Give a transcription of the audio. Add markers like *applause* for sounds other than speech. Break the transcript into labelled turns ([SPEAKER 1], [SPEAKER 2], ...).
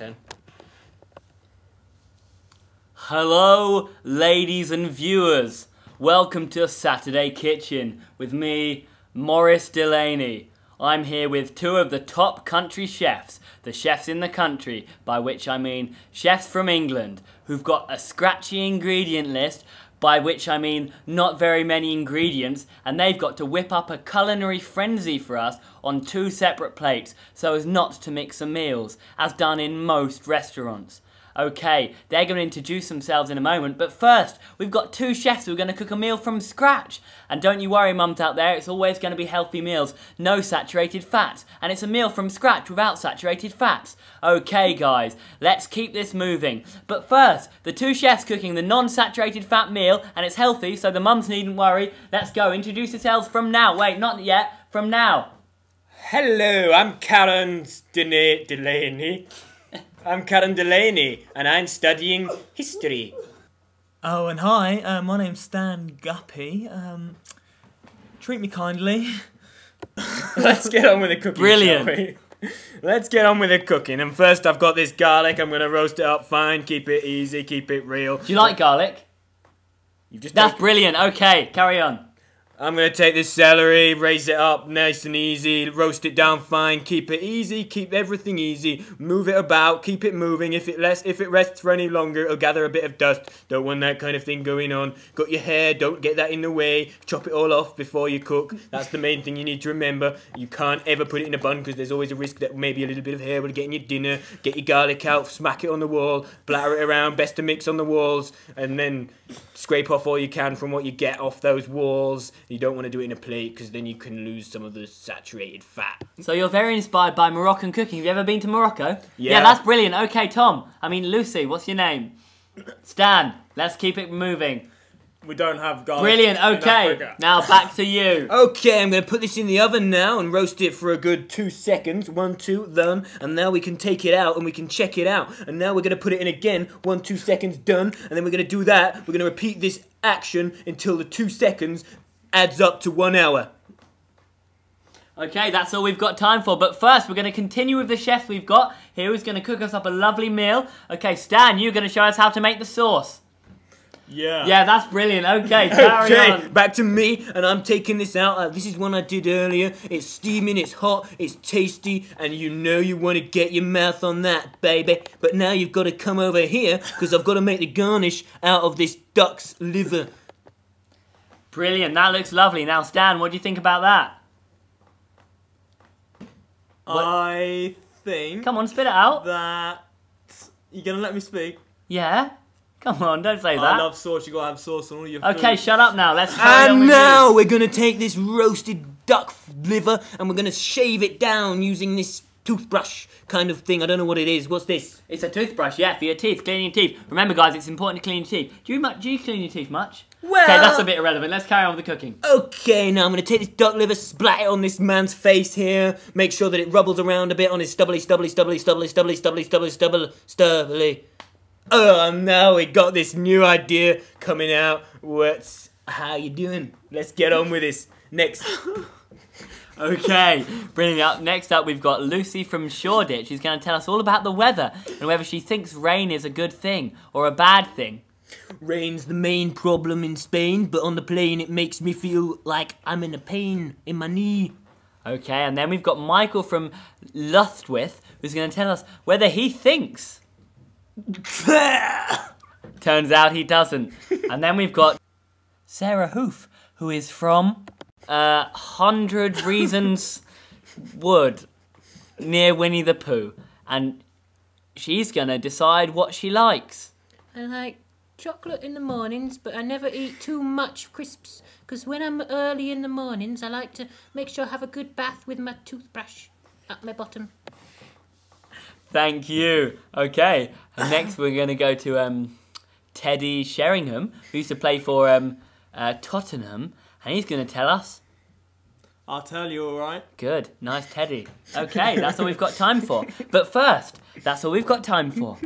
[SPEAKER 1] Ten.
[SPEAKER 2] Hello, ladies and viewers. Welcome to Saturday Kitchen with me, Morris Delaney. I'm here with two of the top country chefs, the chefs in the country, by which I mean chefs from England, who've got a scratchy ingredient list, by which I mean not very many ingredients, and they've got to whip up a culinary frenzy for us on two separate plates so as not to mix the meals, as done in most restaurants. Okay, they're going to introduce themselves in a moment, but first, we've got two chefs who are going to cook a meal from scratch. And don't you worry, mums out there, it's always going to be healthy meals, no saturated fats, and it's a meal from scratch without saturated fats. Okay, guys, let's keep this moving. But first, the two chefs cooking the non-saturated fat meal, and it's healthy, so the mums needn't worry. Let's go, introduce yourselves from now. Wait, not yet, from now.
[SPEAKER 1] Hello, I'm Karen Delaney. I'm Karen Delaney, and I'm studying history.
[SPEAKER 3] Oh, and hi, uh, my name's Stan Guppy. Um, treat me kindly. *laughs*
[SPEAKER 1] Let's get on with the cooking.
[SPEAKER 2] Brilliant. *laughs*
[SPEAKER 1] Let's get on with the cooking. And first, I've got this garlic. I'm going to roast it up fine. Keep it easy. Keep it real.
[SPEAKER 2] Do you like garlic?
[SPEAKER 1] You just
[SPEAKER 2] That's brilliant. Okay, carry on.
[SPEAKER 1] I'm going to take this celery, raise it up nice and easy, roast it down fine, keep it easy, keep everything easy, move it about, keep it moving. If it less, if it rests for any longer, it'll gather a bit of dust. Don't want that kind of thing going on. Got your hair, don't get that in the way. Chop it all off before you cook. That's the main thing you need to remember. You can't ever put it in a bun because there's always a risk that maybe a little bit of hair will get in your dinner. Get your garlic out, smack it on the wall, blatter it around, best to mix on the walls, and then scrape off all you can from what you get off those walls. You don't want to do it in a plate because then you can lose some of the saturated fat.
[SPEAKER 2] So you're very inspired by Moroccan cooking. Have you ever been to Morocco?
[SPEAKER 1] Yeah.
[SPEAKER 2] Yeah, that's brilliant. Okay, Tom. I mean, Lucy, what's your name? Stan, let's keep it moving.
[SPEAKER 4] We don't have garlic.
[SPEAKER 2] Brilliant. Okay, now back to you. *laughs*
[SPEAKER 1] Okay, I'm going to put this in the oven now and roast it for a good two seconds. One, two, done. And now we can take it out and we can check it out. And now we're going to put it in again. One, two seconds, done. And then we're going to do that. We're going to repeat this action until the two seconds adds up to one hour.
[SPEAKER 2] Okay, that's all we've got time for. But first, we're going to continue with the chef we've got here who's going to cook us up a lovely meal. Okay, Stan, you're going to show us how to make the sauce.
[SPEAKER 4] Yeah.
[SPEAKER 2] Yeah, that's brilliant. Okay, *laughs* carry
[SPEAKER 1] Okay,
[SPEAKER 2] on.
[SPEAKER 1] back to me, and I'm taking this out. Uh, this is one I did earlier. It's steaming, it's hot, it's tasty, and you know you want to get your mouth on that, baby. But now you've got to come over here, because I've got to make the garnish out of this duck's liver.
[SPEAKER 2] Brilliant. That looks lovely. Now, Stan, what do you think about that?
[SPEAKER 4] I think
[SPEAKER 2] Come on, spit it out.
[SPEAKER 4] that you're gonna let me speak.
[SPEAKER 2] Yeah? Come on, don't say that.
[SPEAKER 4] I love sauce. You gotta have sauce on all your food.
[SPEAKER 2] Okay,
[SPEAKER 4] food.
[SPEAKER 2] shut up now. Let's carry on
[SPEAKER 1] And now
[SPEAKER 2] you.
[SPEAKER 1] we're going to take this roasted duck liver, and we're going to shave it down using this toothbrush kind of thing. I don't know what it is. What's this?
[SPEAKER 2] It's a toothbrush, yeah, for your teeth, cleaning your teeth. Remember, guys, it's important to clean your teeth. Do you, mu- do you clean your teeth much?
[SPEAKER 1] Well-
[SPEAKER 2] Okay, that's a bit irrelevant. Let's carry on with the cooking.
[SPEAKER 1] Okay, now I'm gonna take this duck liver, splat it on this man's face here, make sure that it rubbles around a bit on his stubbly, stubbly, stubbly, stubbly, stubbly, stubbly, stubbly, stubbly, stubbly. Oh, now we got this new idea coming out. What's how you doing? Let's get on with this. Next. *laughs*
[SPEAKER 2] Okay, bringing up next up, we've got Lucy from Shoreditch, who's going to tell us all about the weather and whether she thinks rain is a good thing or a bad thing.
[SPEAKER 1] Rain's the main problem in Spain, but on the plane it makes me feel like I'm in a pain in my knee.
[SPEAKER 2] Okay, and then we've got Michael from Lustwith, who's going to tell us whether he thinks. *laughs* Turns out he doesn't. and then we've got Sarah Hoof, who is from uh, Hundred Reasons *laughs* Wood, near Winnie the Pooh. And she's going to decide what she likes.
[SPEAKER 5] I like chocolate in the mornings, but I never eat too much crisps because when I'm early in the mornings, I like to make sure I have a good bath with my toothbrush at my bottom.
[SPEAKER 2] Thank you. Okay, and next we're going to go to um, Teddy Sheringham, who used to play for um, uh, Tottenham, and he's going to tell us.
[SPEAKER 4] I'll tell you, all right.
[SPEAKER 2] Good, nice Teddy. Okay, that's all we've got time for. But first, that's all we've got time for.